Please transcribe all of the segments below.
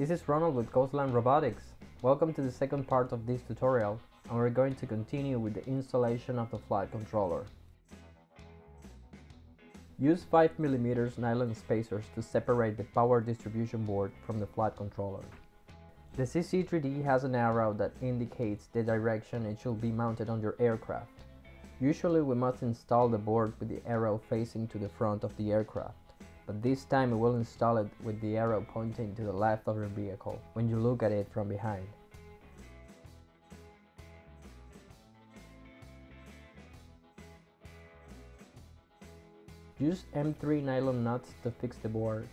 This is Ronald with Coastline Robotics. Welcome to the second part of this tutorial and we're going to continue with the installation of the flight controller. Use 5mm nylon spacers to separate the power distribution board from the flight controller. The CC3D has an arrow that indicates the direction it should be mounted on your aircraft. Usually we must install the board with the arrow facing to the front of the aircraft, but this time we will install it with the arrow pointing to the left of your vehicle when you look at it from behind. Use M3 nylon nuts to fix the board.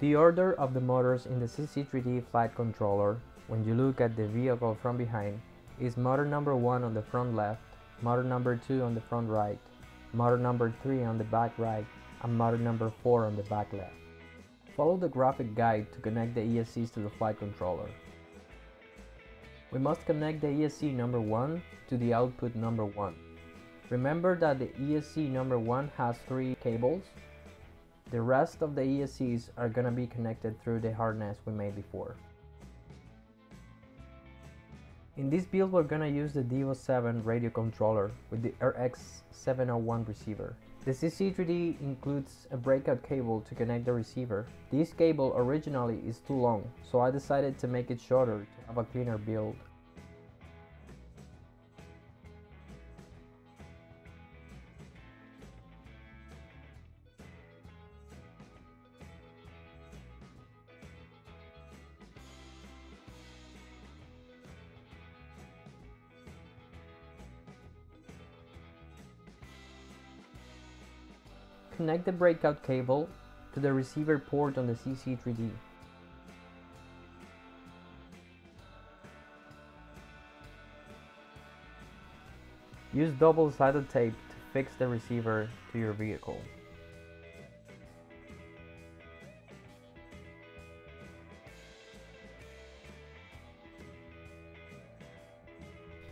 The order of the motors in the CC3D flight controller, when you look at the vehicle from behind, is motor number 1 on the front left, motor number 2 on the front right, motor number 3 on the back right, and motor number 4 on the back left. Follow the graphic guide to connect the ESCs to the flight controller. We must connect the ESC number 1 to the output number 1. Remember that the ESC number 1 has 3 cables the rest of the ESCs are gonna be connected through the harness we made before. In this build we're gonna use the Devo 7 radio controller with the RX701 receiver. The CC3D includes a breakout cable to connect the receiver. This cable originally is too long, so I decided to make it shorter to have a cleaner build. Connect the breakout cable to the receiver port on the CC3D. Use double-sided tape to fix the receiver to your vehicle.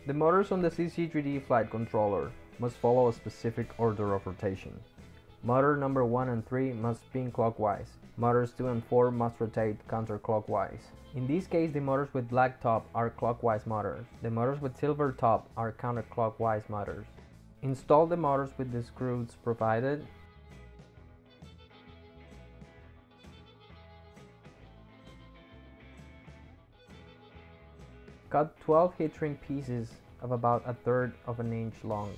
The motors on the CC3D flight controller must follow a specific order of rotation. Motor number 1 and 3 must spin clockwise. Motors 2 and 4 must rotate counterclockwise. In this case, the motors with black top are clockwise motors. The motors with silver top are counterclockwise motors. Install the motors with the screws provided. Cut 12 heat shrink pieces of about a third of an inch long.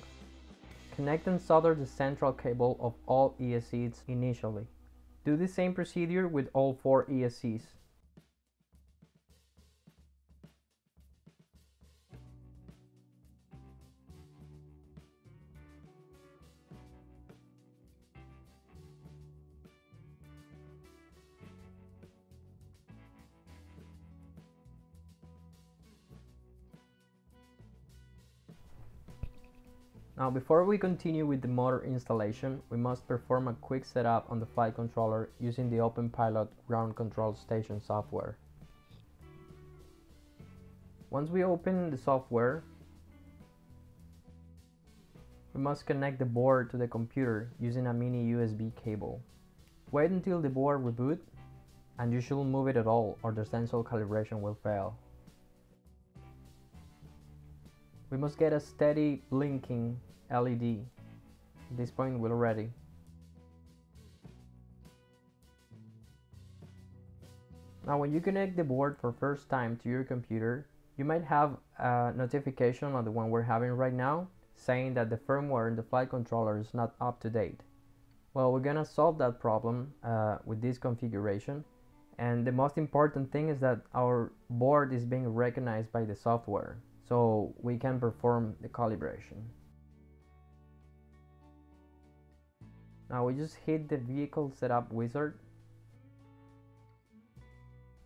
Connect and solder the central cable of all ESCs initially. Do the same procedure with all four ESCs. Now before we continue with the motor installation, we must perform a quick setup on the flight controller using the OpenPilot ground control station software. Once we open the software, we must connect the board to the computer using a mini USB cable. Wait until the board reboot and you shouldn't move it at all or the sensor calibration will fail. We must get a steady blinking LED. At this point we're ready. Now when you connect the board for first time to your computer, you might have a notification on the one we're having right now saying that the firmware in the flight controller is not up to date. Well, we're gonna solve that problem uh, with this configuration and the most important thing is that our board is being recognized by the software so we can perform the calibration. Now we just hit the vehicle setup wizard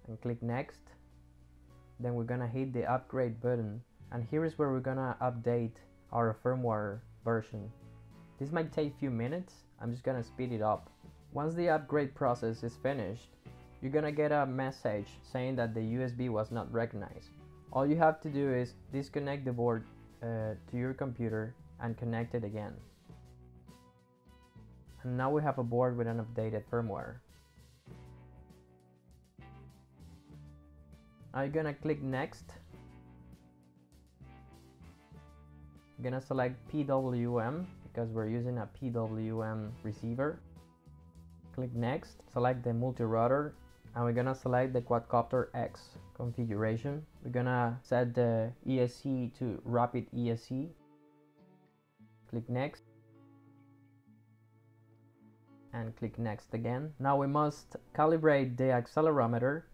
and click next. Then we're gonna hit the upgrade button and here is where we're gonna update our firmware version. This might take a few minutes, I'm just gonna speed it up. Once the upgrade process is finished, you're gonna get a message saying that the USB was not recognized. All you have to do is disconnect the board uh, to your computer and connect it again. And now we have a board with an updated firmware. You're gonna click next. I'm gonna select PWM because we're using a PWM receiver. Click next, select the multi-rotor and we're gonna select the quadcopter X configuration. We're gonna set the ESC to rapid ESC. Click next and click next again. Now we must calibrate the accelerometer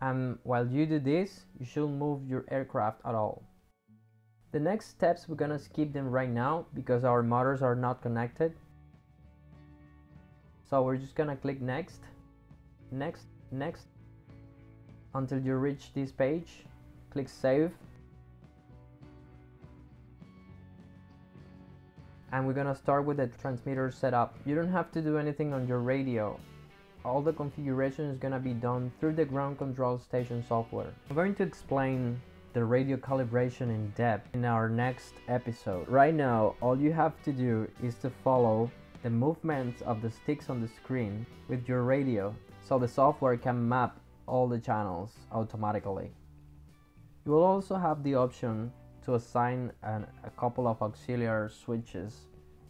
and while you do this, you shouldn't move your aircraft at all. The next steps we're gonna skip them right now because our motors are not connected. So we're just gonna click next, next, next until you reach this page. Click save. And we're gonna start with the transmitter setup. You don't have to do anything on your radio. All the configuration is gonna be done through the ground control station software. I'm going to explain the radio calibration in depth in our next episode. Right now, all you have to do is to follow the movements of the sticks on the screen with your radio so the software can map all the channels automatically. You will also have the option to assign an, a couple of auxiliary switches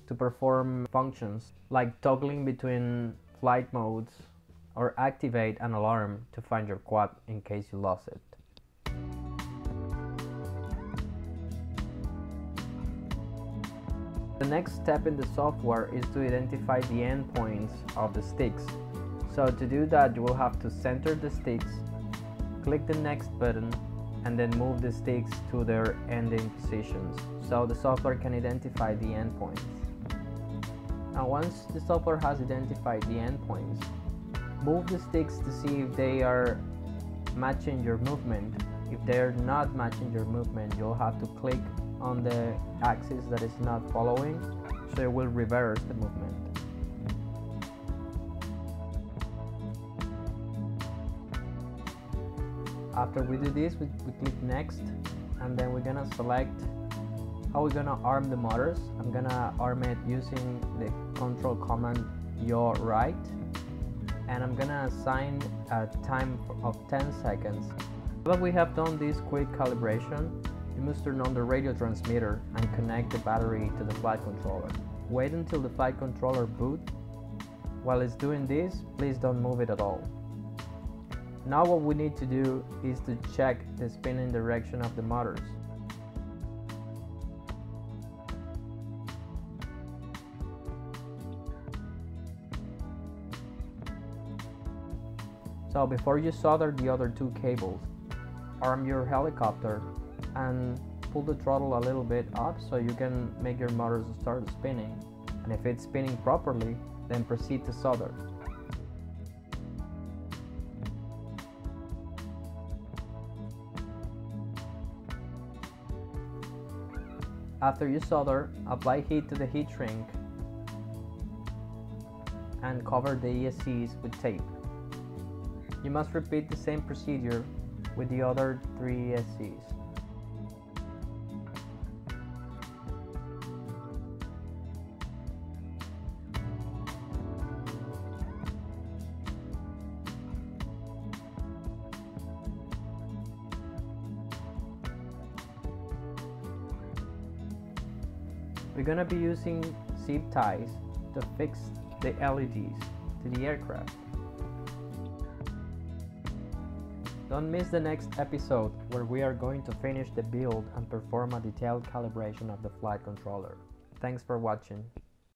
to perform functions like toggling between flight modes or activate an alarm to find your quad in case you lost it. The next step in the software is to identify the endpoints of the sticks. So to do that you will have to center the sticks, click the next button and then move the sticks to their ending positions so the software can identify the endpoints. Now once the software has identified the endpoints, move the sticks to see if they are matching your movement. If they're not matching your movement, you'll have to click on the axis that is not following so it will reverse the movement. After we do this, we, we click next and then we're gonna select how we're gonna arm the motors. I'm gonna arm it using the control command yaw right and I'm gonna assign a time of 10 seconds. That we have done this quick calibration, you must turn on the radio transmitter and connect the battery to the flight controller. Wait until the flight controller boot. While it's doing this, please don't move it at all. Now what we need to do is to check the spinning direction of the motors. So before you solder the other two cables, arm your helicopter and pull the throttle a little bit up so you can make your motors start spinning. And if it's spinning properly, then proceed to solder. After you solder, apply heat to the heat shrink and cover the ESCs with tape. You must repeat the same procedure with the other three ESCs. We're gonna be using zip ties to fix the LEDs to the aircraft. Don't miss the next episode where we are going to finish the build and perform a detailed calibration of the flight controller. Thanks for watching.